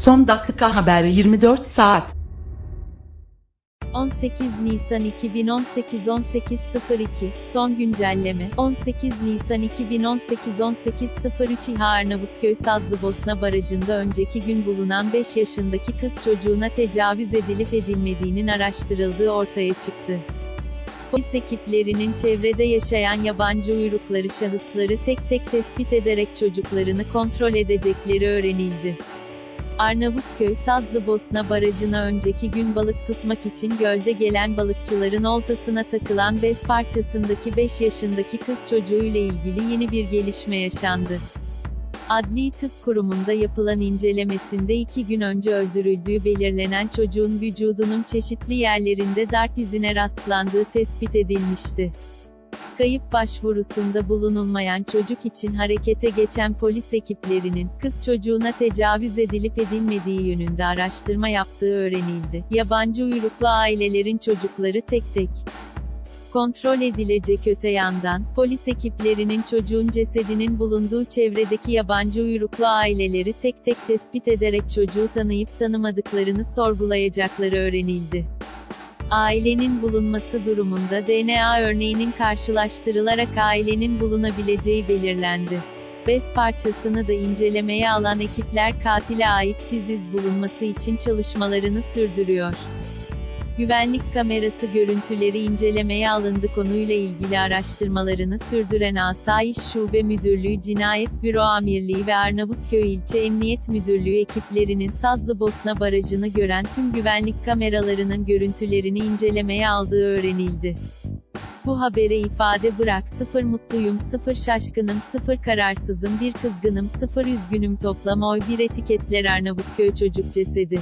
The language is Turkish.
Son dakika haberi 24 saat. 18 Nisan 2018 18.02 Son güncelleme 18 Nisan 2018 18.03 İHA Arnavutköy Sazlıbosna Barajı'nda önceki gün bulunan 5 yaşındaki kız çocuğuna tecavüz edilip edilmediğinin araştırıldığı ortaya çıktı. Polis ekiplerinin çevrede yaşayan yabancı uyrukları şahısları tek tek tespit ederek çocuklarını kontrol edecekleri öğrenildi. Arnavutköy Sazlıbosna Barajı'na önceki gün balık tutmak için gölde gelen balıkçıların oltasına takılan bez parçasındaki 5 yaşındaki kız çocuğuyla ilgili yeni bir gelişme yaşandı. Adli Tıp Kurumu'nda yapılan incelemesinde iki gün önce öldürüldüğü belirlenen çocuğun vücudunun çeşitli yerlerinde darp izine rastlandığı tespit edilmişti. Kayıp başvurusunda bulunulmayan çocuk için harekete geçen polis ekiplerinin, kız çocuğuna tecavüz edilip edilmediği yönünde araştırma yaptığı öğrenildi. Yabancı uyruklu ailelerin çocukları tek tek kontrol edilecek öte yandan, polis ekiplerinin çocuğun cesedinin bulunduğu çevredeki yabancı uyruklu aileleri tek tek tespit ederek çocuğu tanıyıp tanımadıklarını sorgulayacakları öğrenildi. Ailenin bulunması durumunda DNA örneğinin karşılaştırılarak ailenin bulunabileceği belirlendi. Bez parçasını da incelemeye alan ekipler katile ait biziz bulunması için çalışmalarını sürdürüyor. Güvenlik kamerası görüntüleri incelemeye alındı konuyla ilgili araştırmalarını sürdüren Asayiş Şube Müdürlüğü Cinayet Büro Amirliği ve Arnavutköy İlçe Emniyet Müdürlüğü ekiplerinin Sazlıbosna Barajı'nı gören tüm güvenlik kameralarının görüntülerini incelemeye aldığı öğrenildi. Bu habere ifade bırak sıfır mutluyum sıfır şaşkınım sıfır kararsızım bir kızgınım sıfır üzgünüm toplam oy bir etiketler Arnavutköy çocuk cesedi.